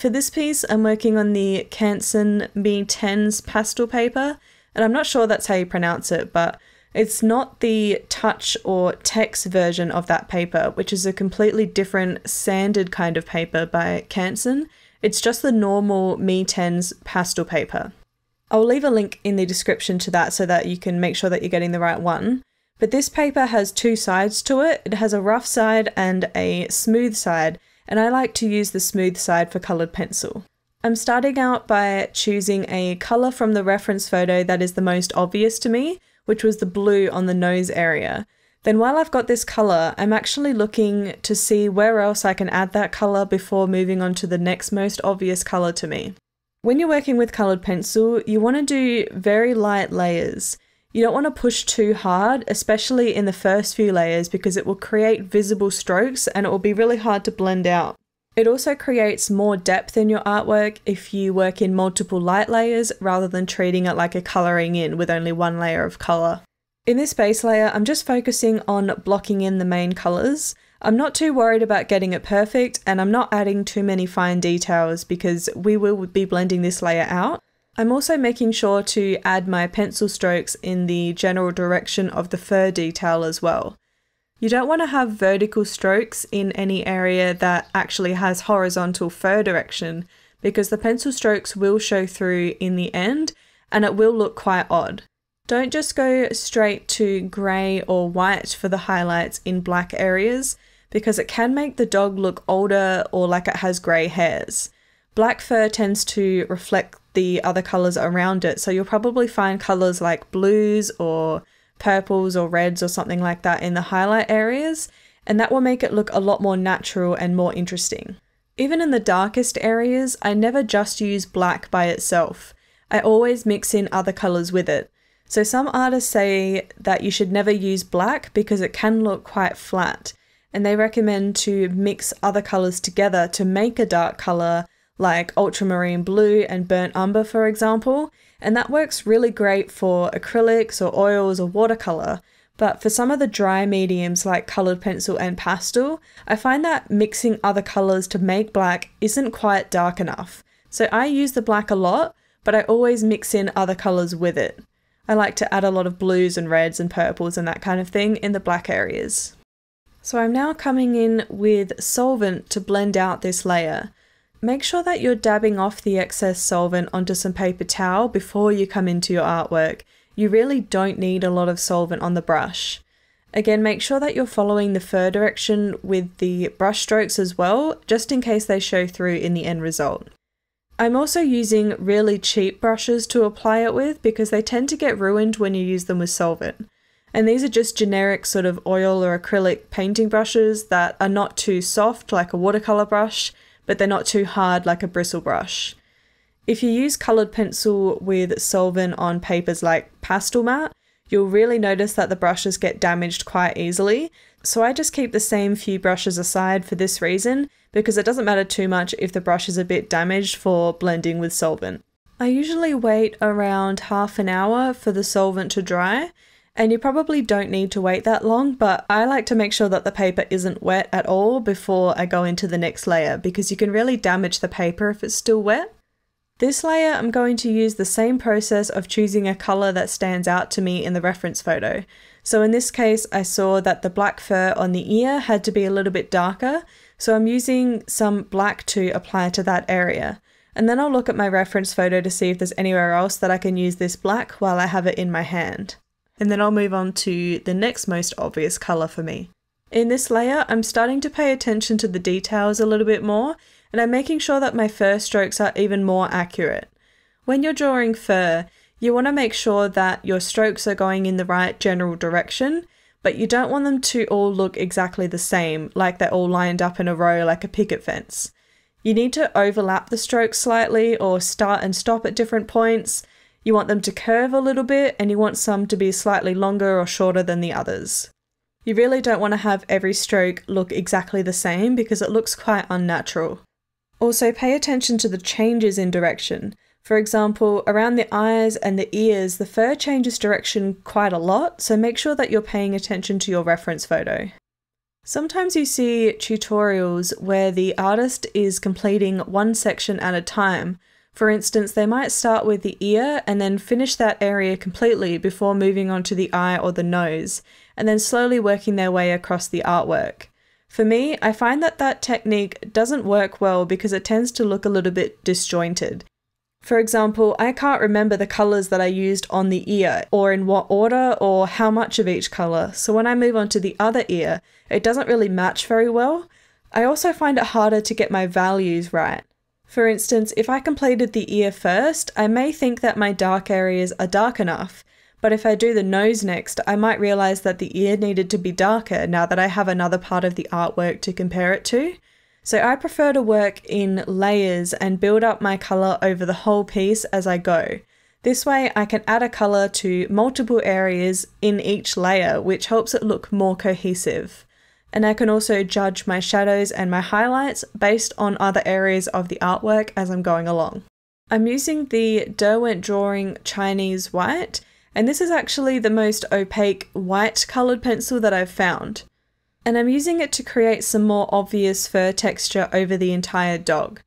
For this piece, I'm working on the Canson Mi-teintes pastel paper, and I'm not sure that's how you pronounce it, but it's not the touch or text version of that paper, which is a completely different sanded kind of paper by Canson. It's just the normal Mi-teintes pastel paper. I'll leave a link in the description to that so that you can make sure that you're getting the right one. But this paper has two sides to it. It has a rough side and a smooth side, and I like to use the smooth side for coloured pencil. I'm starting out by choosing a colour from the reference photo that is the most obvious to me, which was the blue on the nose area. Then while I've got this colour, I'm actually looking to see where else I can add that colour before moving on to the next most obvious colour to me. When you're working with coloured pencil, you want to do very light layers. You don't want to push too hard, especially in the first few layers, because it will create visible strokes and it will be really hard to blend out. It also creates more depth in your artwork if you work in multiple light layers rather than treating it like a colouring in with only one layer of colour. In this base layer, I'm just focusing on blocking in the main colours. I'm not too worried about getting it perfect and I'm not adding too many fine details because we will be blending this layer out. I'm also making sure to add my pencil strokes in the general direction of the fur detail as well. You don't want to have vertical strokes in any area that actually has horizontal fur direction because the pencil strokes will show through in the end and it will look quite odd. Don't just go straight to grey or white for the highlights in black areas because it can make the dog look older or like it has grey hairs. Black fur tends to reflect the other colours around it, so you'll probably find colours like blues or purples or reds or something like that in the highlight areas, and that will make it look a lot more natural and more interesting. Even in the darkest areas, I never just use black by itself. I always mix in other colours with it. So some artists say that you should never use black because it can look quite flat, and they recommend to mix other colours together to make a dark colour like ultramarine blue and burnt umber, for example, and that works really great for acrylics or oils or watercolour. But for some of the dry mediums like coloured pencil and pastel, I find that mixing other colours to make black isn't quite dark enough. So I use the black a lot, but I always mix in other colours with it. I like to add a lot of blues and reds and purples and that kind of thing in the black areas. So I'm now coming in with solvent to blend out this layer. Make sure that you're dabbing off the excess solvent onto some paper towel before you come into your artwork. You really don't need a lot of solvent on the brush. Again, make sure that you're following the fur direction with the brush strokes as well, just in case they show through in the end result. I'm also using really cheap brushes to apply it with because they tend to get ruined when you use them with solvent. And these are just generic sort of oil or acrylic painting brushes that are not too soft like a watercolour brush but they're not too hard like a bristle brush. If you use coloured pencil with solvent on papers like Pastelmat, you'll really notice that the brushes get damaged quite easily. So I just keep the same few brushes aside for this reason, because it doesn't matter too much if the brush is a bit damaged for blending with solvent. I usually wait around half an hour for the solvent to dry, and you probably don't need to wait that long, but I like to make sure that the paper isn't wet at all before I go into the next layer because you can really damage the paper if it's still wet. This layer, I'm going to use the same process of choosing a colour that stands out to me in the reference photo. So in this case, I saw that the black fur on the ear had to be a little bit darker, so I'm using some black to apply to that area. And then I'll look at my reference photo to see if there's anywhere else that I can use this black while I have it in my hand and then I'll move on to the next most obvious colour for me. In this layer, I'm starting to pay attention to the details a little bit more, and I'm making sure that my fur strokes are even more accurate. When you're drawing fur, you want to make sure that your strokes are going in the right general direction, but you don't want them to all look exactly the same, like they're all lined up in a row like a picket fence. You need to overlap the strokes slightly or start and stop at different points, you want them to curve a little bit and you want some to be slightly longer or shorter than the others. You really don't want to have every stroke look exactly the same because it looks quite unnatural. Also, pay attention to the changes in direction. For example, around the eyes and the ears, the fur changes direction quite a lot, so make sure that you're paying attention to your reference photo. Sometimes you see tutorials where the artist is completing one section at a time. For instance, they might start with the ear and then finish that area completely before moving on to the eye or the nose, and then slowly working their way across the artwork. For me, I find that that technique doesn't work well because it tends to look a little bit disjointed. For example, I can't remember the colours that I used on the ear, or in what order, or how much of each colour, so when I move on to the other ear, it doesn't really match very well. I also find it harder to get my values right. For instance, if I completed the ear first, I may think that my dark areas are dark enough, but if I do the nose next, I might realise that the ear needed to be darker now that I have another part of the artwork to compare it to. So I prefer to work in layers and build up my colour over the whole piece as I go. This way I can add a colour to multiple areas in each layer, which helps it look more cohesive. And I can also judge my shadows and my highlights based on other areas of the artwork as I'm going along. I'm using the Derwent Drawing Chinese White and this is actually the most opaque white coloured pencil that I've found. And I'm using it to create some more obvious fur texture over the entire dog.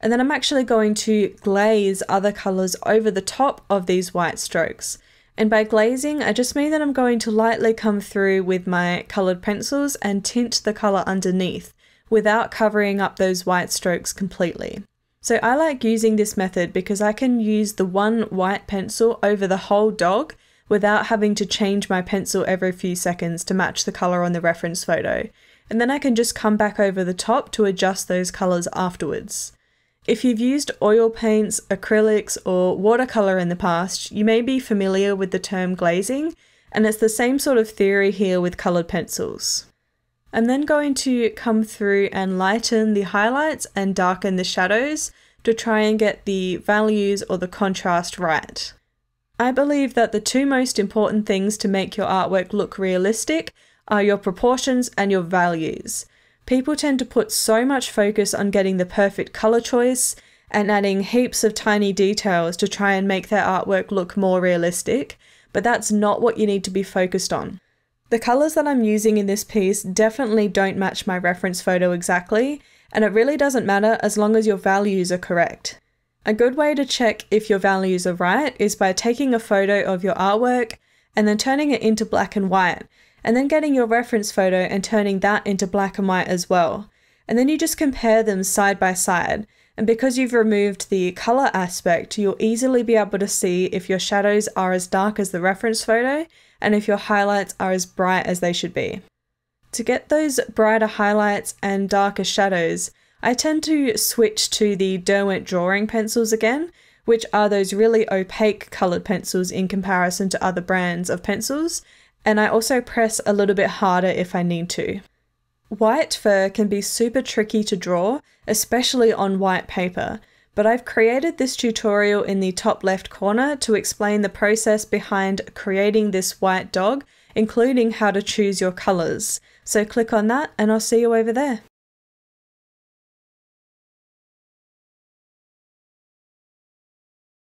And then I'm actually going to glaze other colours over the top of these white strokes. And by glazing, I just mean that I'm going to lightly come through with my coloured pencils and tint the colour underneath without covering up those white strokes completely. So I like using this method because I can use the one white pencil over the whole dog without having to change my pencil every few seconds to match the colour on the reference photo. And then I can just come back over the top to adjust those colours afterwards. If you've used oil paints, acrylics, or watercolour in the past, you may be familiar with the term glazing, and it's the same sort of theory here with coloured pencils. I'm then going to come through and lighten the highlights and darken the shadows to try and get the values or the contrast right. I believe that the two most important things to make your artwork look realistic are your proportions and your values. People tend to put so much focus on getting the perfect colour choice and adding heaps of tiny details to try and make their artwork look more realistic, but that's not what you need to be focused on. The colours that I'm using in this piece definitely don't match my reference photo exactly, and it really doesn't matter as long as your values are correct. A good way to check if your values are right is by taking a photo of your artwork and then turning it into black and white, and then getting your reference photo and turning that into black and white as well. And then you just compare them side by side, and because you've removed the colour aspect, you'll easily be able to see if your shadows are as dark as the reference photo and if your highlights are as bright as they should be. To get those brighter highlights and darker shadows, I tend to switch to the Derwent drawing pencils again, which are those really opaque coloured pencils in comparison to other brands of pencils, and I also press a little bit harder if I need to. White fur can be super tricky to draw, especially on white paper, but I've created this tutorial in the top left corner to explain the process behind creating this white dog, including how to choose your colours. So click on that and I'll see you over there.